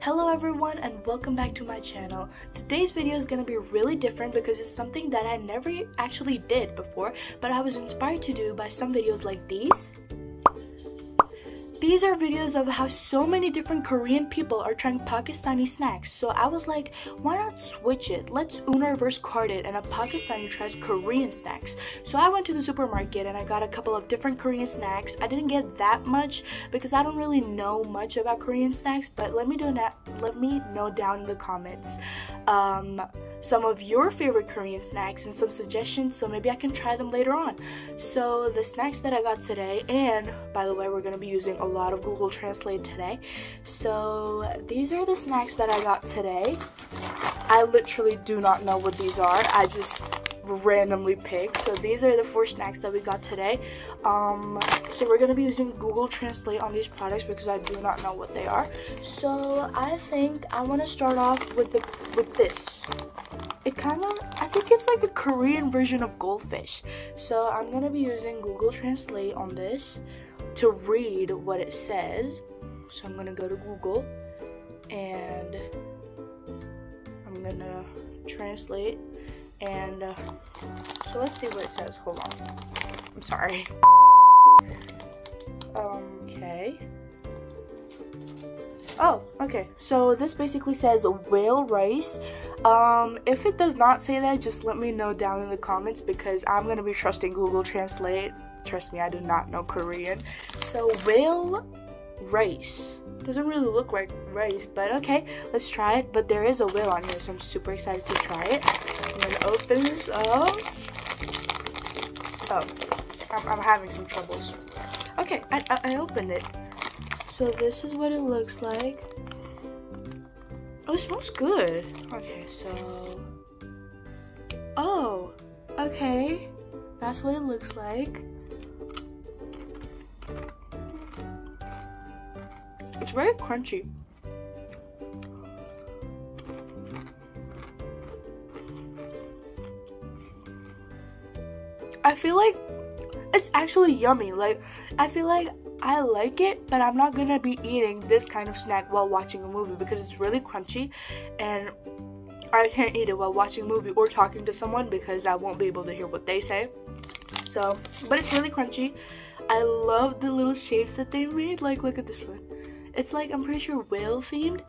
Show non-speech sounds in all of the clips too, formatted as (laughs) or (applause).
Hello everyone and welcome back to my channel. Today's video is to be really different because it's something that I never actually did before but I was inspired to do by some videos like these these are videos of how so many different Korean people are trying Pakistani snacks. So I was like, why not switch it? Let's reverse card it and a Pakistani tries Korean snacks. So I went to the supermarket and I got a couple of different Korean snacks. I didn't get that much because I don't really know much about Korean snacks, but let me do that let me know down in the comments. Um, some of your favorite Korean snacks and some suggestions so maybe I can try them later on. So the snacks that I got today and by the way we're going to be using a lot of Google Translate today. So these are the snacks that I got today. I literally do not know what these are. I just randomly picked. So these are the four snacks that we got today. Um, so we're going to be using Google Translate on these products because I do not know what they are. So I think I want to start off with the with this. It kind of, I think it's like a Korean version of goldfish. So I'm going to be using Google Translate on this to read what it says. So I'm going to go to Google and I'm going to translate and uh, so let's see what it says. Hold on. I'm sorry. Okay. Oh, okay. So this basically says whale rice. Um, if it does not say that, just let me know down in the comments because I'm gonna be trusting Google Translate. Trust me, I do not know Korean. So whale rice. Doesn't really look like rice, but okay, let's try it. But there is a whale on here, so I'm super excited to try it. I'm gonna open this up. Oh, I'm, I'm having some troubles. Okay, I, I, I opened it. So this is what it looks like. Oh, it smells good. Okay, so... Oh, okay. That's what it looks like. It's very crunchy. I feel like it's actually yummy. Like, I feel like I like it, but I'm not gonna be eating this kind of snack while watching a movie because it's really crunchy and I can't eat it while watching a movie or talking to someone because I won't be able to hear what they say. So, but it's really crunchy. I love the little shapes that they made. Like, look at this one. It's like, I'm pretty sure whale themed.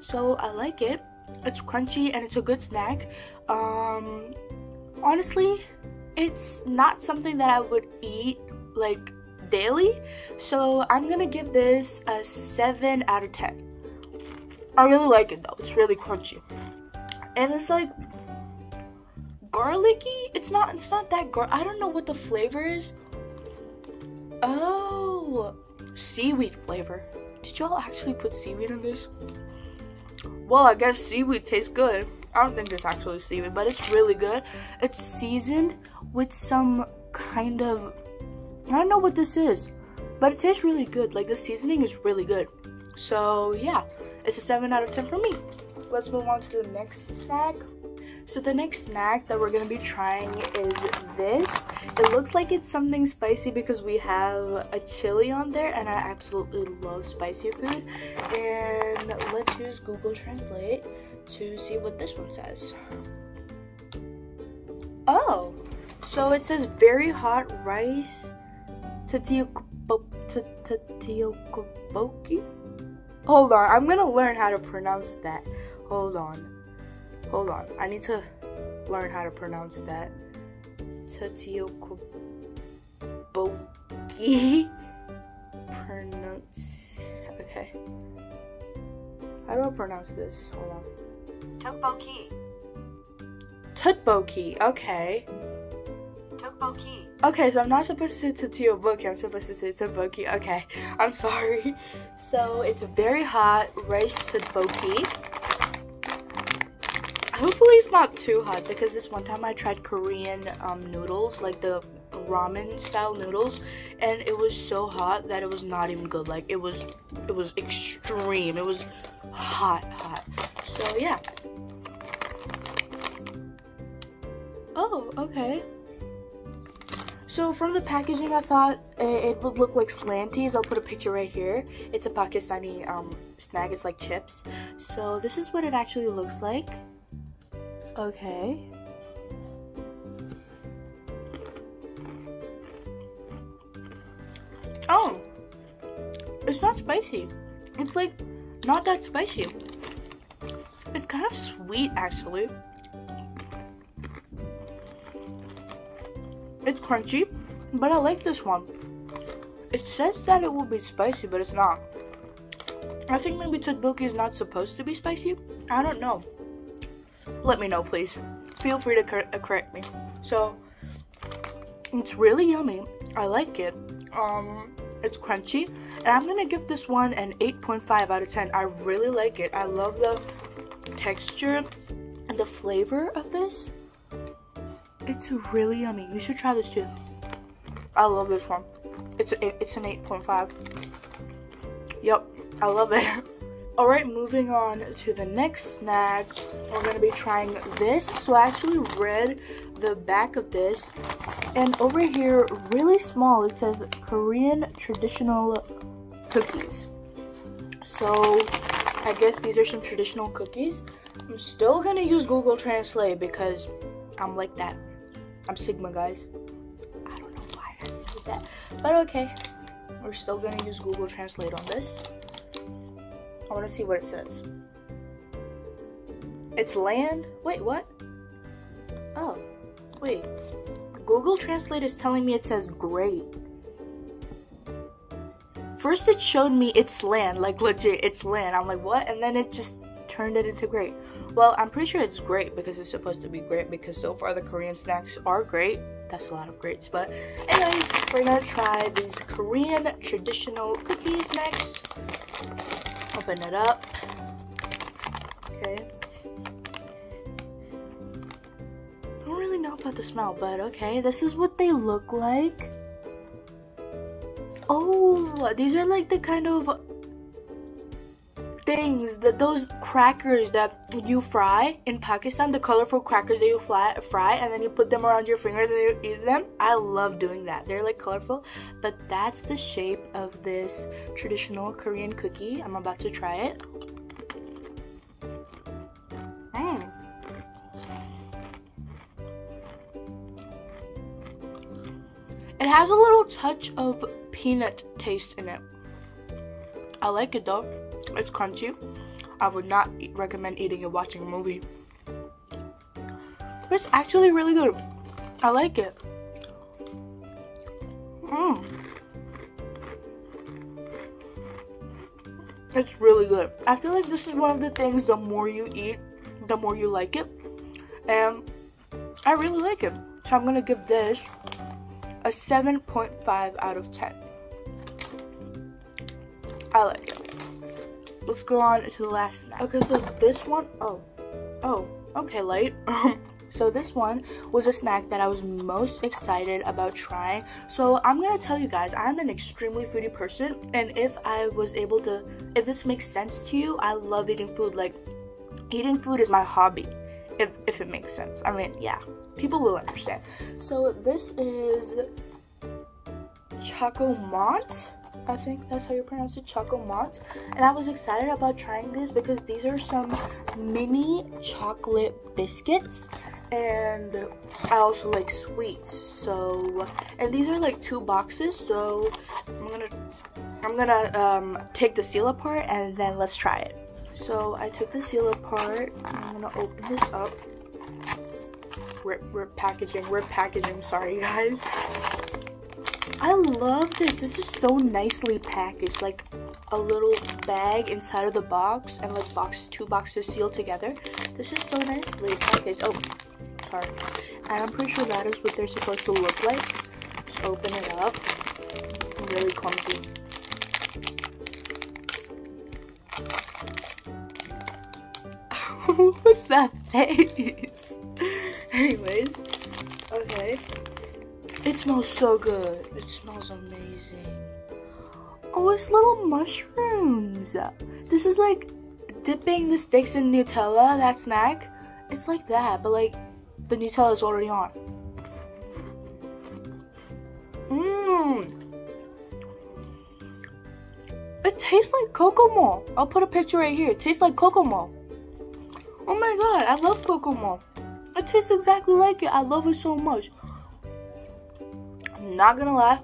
So I like it. It's crunchy and it's a good snack. Um, honestly, it's not something that I would eat like daily. So I'm gonna give this a 7 out of 10. I really like it though. It's really crunchy. And it's like garlicky. It's not it's not that gar I don't know what the flavor is. Oh, seaweed flavor. Did y'all actually put seaweed in this? Well, I guess seaweed tastes good. I don't think it's actually seaweed, but it's really good. It's seasoned with some kind of, I don't know what this is, but it tastes really good. Like the seasoning is really good. So yeah, it's a 7 out of 10 for me. Let's move on to the next snack. So the next snack that we're gonna be trying is this. It looks like it's something spicy because we have a chili on there and I absolutely love spicy food. And let's use Google Translate to see what this one says. Oh, so it says very hot rice tatiokoboki. Hold on, I'm gonna learn how to pronounce that. Hold on. Hold on. I need to learn how to pronounce that. Tatiokoboki. Pronounce. Okay. How do I pronounce this? Hold on. Tteokbokki. Tutboki. Okay. Tteokbokki. Okay, so I'm not supposed to say Tatioboki. I'm supposed to say Tteokbokki. Okay, (laughs) I'm sorry. So it's very hot rice Tteokbokki. Hopefully it's not too hot because this one time I tried Korean um, noodles, like the ramen style noodles, and it was so hot that it was not even good. Like it was, it was extreme. It was hot, hot. So yeah. Oh, okay. So from the packaging, I thought it would look like Slanties. I'll put a picture right here. It's a Pakistani um, snack. It's like chips. So this is what it actually looks like. Okay. Oh, it's not spicy. It's like not that spicy. It's kind of sweet actually. It's crunchy, but I like this one. It says that it will be spicy, but it's not. I think maybe tteokbokki is not supposed to be spicy. I don't know. Let me know, please. Feel free to cor uh, correct me. So, it's really yummy. I like it. Um, it's crunchy, and I'm gonna give this one an 8.5 out of 10. I really like it. I love the texture and the flavor of this. It's really yummy. You should try this too. I love this one. It's a, it's an 8.5. Yep, I love it. (laughs) Alright, moving on to the next snack. We're going to be trying this. So I actually read the back of this. And over here, really small, it says Korean traditional cookies. So I guess these are some traditional cookies. I'm still to use Google Translate because I'm like that. I'm Sigma, guys. I don't know why I said that. But okay. We're still gonna use Google Translate on this. I wanna see what it says. It's land? Wait, what? Oh, wait. Google Translate is telling me it says great. First it showed me it's land, like legit, it's land. I'm like, what? And then it just turned it into great. Well, I'm pretty sure it's great because it's supposed to be great because so far the Korean snacks are great. That's a lot of greats. But anyways, we're gonna try these Korean traditional cookies next. Open it up. Okay. I don't really know about the smell, but okay. This is what they look like. Oh, these are like the kind of things that those crackers that you fry in Pakistan, the colorful crackers that you fly, fry and then you put them around your fingers and you eat them. I love doing that. They're like colorful, but that's the shape of this traditional Korean cookie. I'm about to try it. Has a little touch of peanut taste in it. I like it though. It's crunchy. I would not recommend eating it watching a movie. But it's actually really good. I like it. Mmm. It's really good. I feel like this is one of the things the more you eat, the more you like it. And I really like it. So I'm to give this a 7.5 out of 10. I like it let's go on to the last snack. Okay, so this one, oh, oh, okay, light. (laughs) Um, so this one was a snack that I was most excited about trying. So I'm gonna tell you guys, I'm an extremely foodie person, and if I was able to, if this makes sense to you, I love eating food. Like, eating food is my hobby, if, if it makes sense. I mean, yeah, people will understand. So this is Choco Mont I think that's how you pronounce it, Choco Mont. And I was excited about trying this because these are some mini chocolate biscuits. And I also like sweets. So, and these are like two boxes. So I'm gonna, I'm gonna um, take the seal apart and then let's try it. So I took the seal apart. I'm gonna open this up. Rip, rip packaging, rip packaging, sorry (laughs) guys. I love this. This is so nicely packaged. Like a little bag inside of the box and like box two boxes sealed together. This is so nicely packaged. Oh, sorry. And I'm pretty sure that is what they're supposed to look like. Just open it up. Really clumsy. (laughs) What's that face? Anyways, okay. It smells so good. It smells amazing. Oh, it's little mushrooms. This is like dipping the sticks in Nutella, that snack. It's like that, but like the Nutella is already on. Mmm. It tastes like Cocomo. I'll put a picture right here. It tastes like Cocomo. Oh my god, I love Cocomo. Tastes exactly like it. I love it so much. I'm not gonna lie.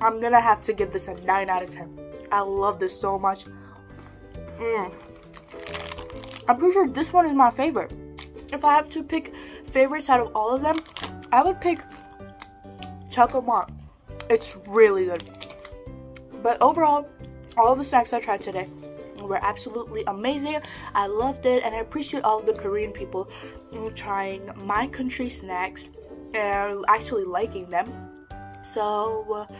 I'm gonna have to give this a 9 out of 10. I love this so much. Mm. I'm pretty sure this one is my favorite. If I have to pick favorites out of all of them, I would pick Choco Mont. It's really good. But overall, all the snacks I tried today were absolutely amazing. I loved it and I appreciate all the Korean people trying my country snacks and actually liking them. So, uh,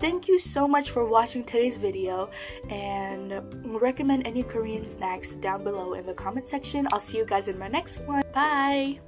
thank you so much for watching today's video and recommend any Korean snacks down below in the comment section. I'll see you guys in my next one. Bye!